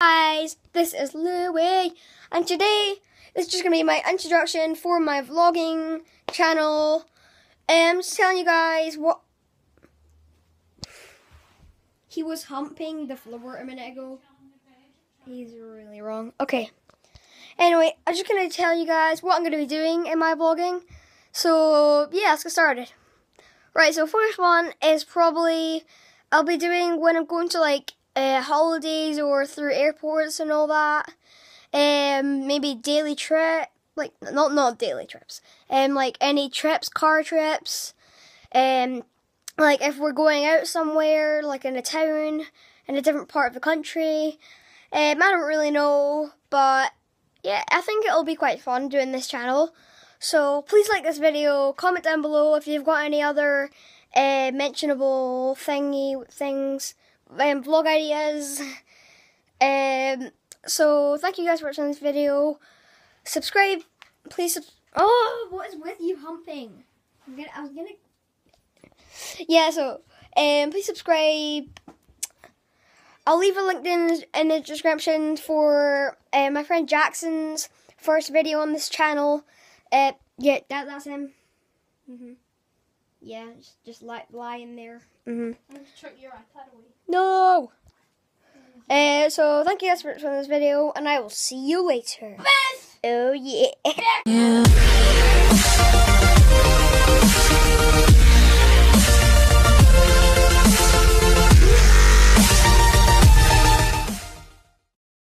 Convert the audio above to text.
guys, this is Louie, and today it's just gonna be my introduction for my vlogging channel. And I'm just telling you guys what he was humping the floor a minute ago. He's really wrong. Okay. Anyway, I'm just gonna tell you guys what I'm gonna be doing in my vlogging. So yeah, let's get started. Right, so first one is probably I'll be doing when I'm going to like uh, holidays or through airports and all that. Um, maybe daily trip, like not not daily trips. Um, like any trips, car trips. Um, like if we're going out somewhere, like in a town, in a different part of the country. Um, I don't really know, but yeah, I think it'll be quite fun doing this channel. So please like this video, comment down below if you've got any other uh, mentionable thingy things, um, vlog ideas. Um, so thank you guys for watching this video. Subscribe, please. Sub oh, what is with you humping? I'm gonna, I was gonna. Yeah, so um, please subscribe. I'll leave a link in in the description for uh, my friend Jackson's first video on this channel. Uh, yeah, that that's him. Mhm. Yeah, just just like lying there. Mhm. I'm going your iPad away. No. Uh, so thank you guys for watching this video, and I will see you later. Oh yeah. Yeah.